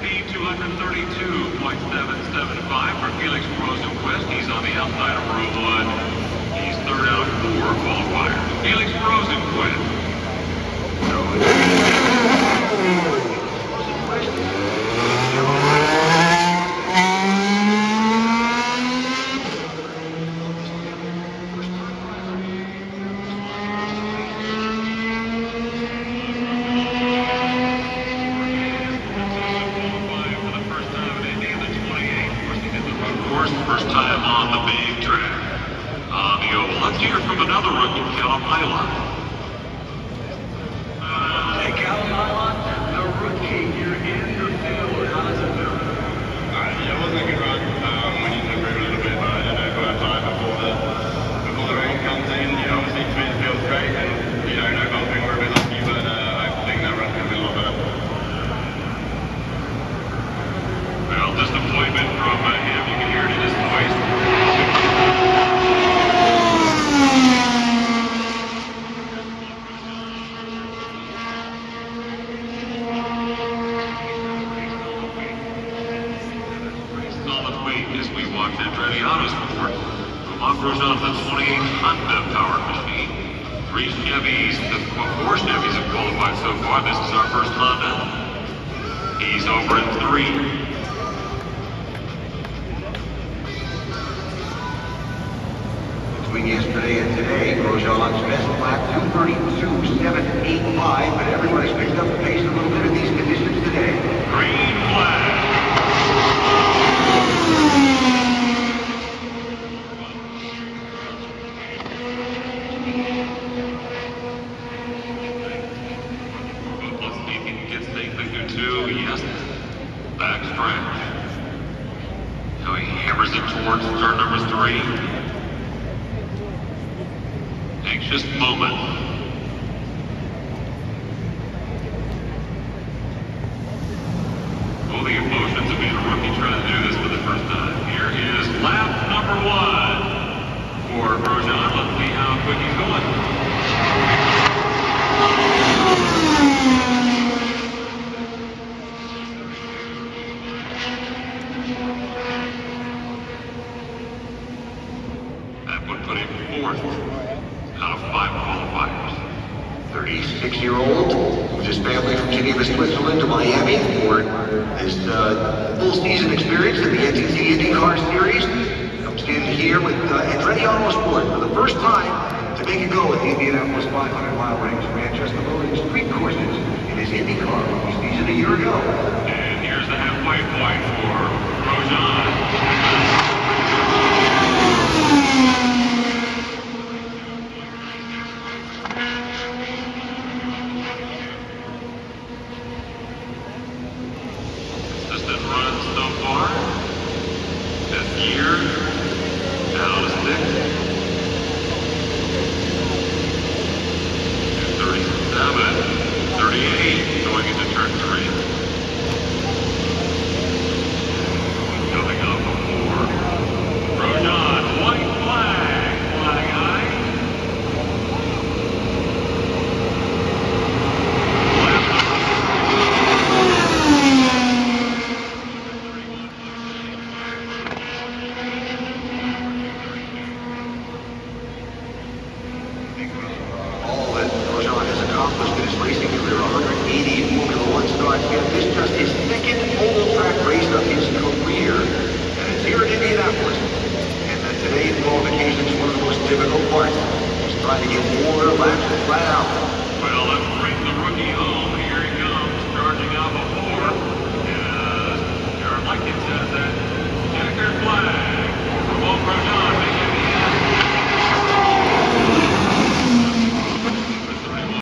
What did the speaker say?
speed 232.775 for Felix Rosenqvist. He's on the outside of Row 1. He's third out. another rocket rookie, Caleb Highline. Andretti Andreatti's report, Vermont the 28 Honda-powered machine. Three Chevys, four Chevys have qualified so far. This is our first Honda. He's over in three. to yes, back stretch. So he hammers it towards turn number three. Anxious moment. fourth out of five qualifiers. 36-year-old, with his family from Geneva, Switzerland to Miami for his uh, full season experience in the NTT IndyCar Series, comes in here with uh, Andretti Autosport for the first time to make a go at the Indianapolis 500 mile race. Manchester Motor street courses in his IndyCar season a year ago. And here's the halfway point for Grosjean.